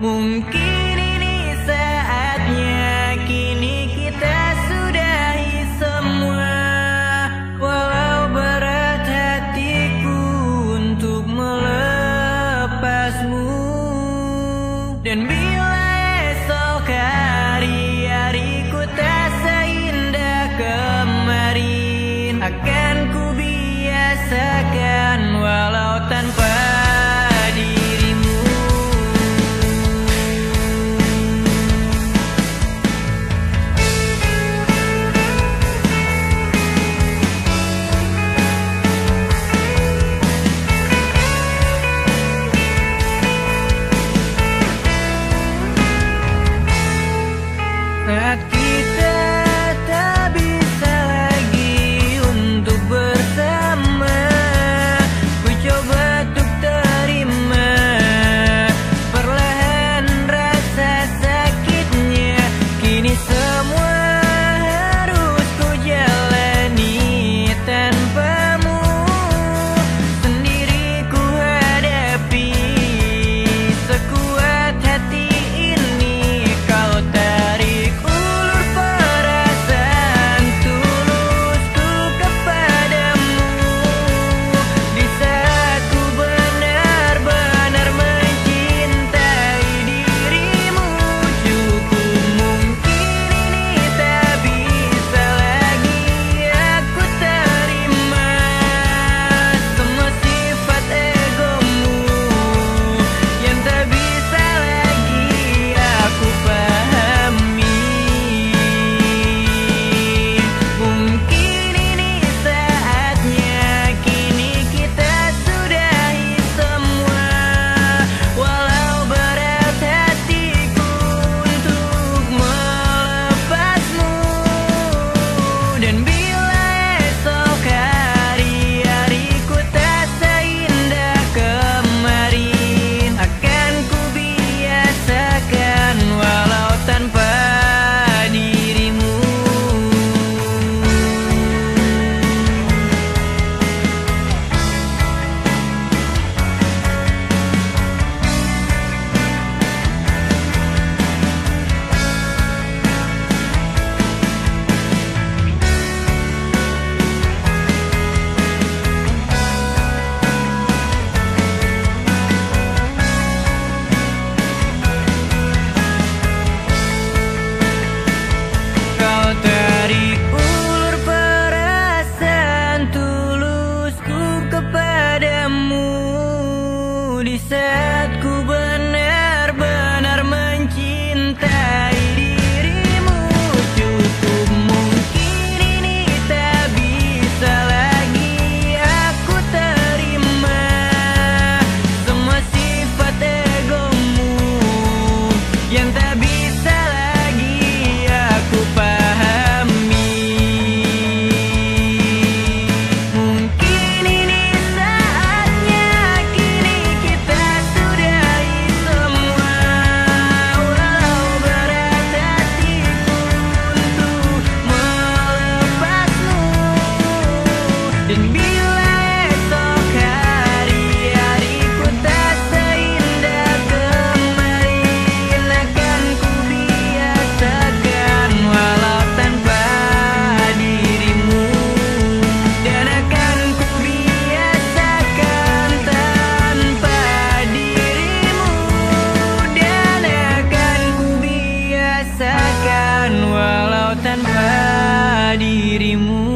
梦见。Saat ku benar-benar dirimu.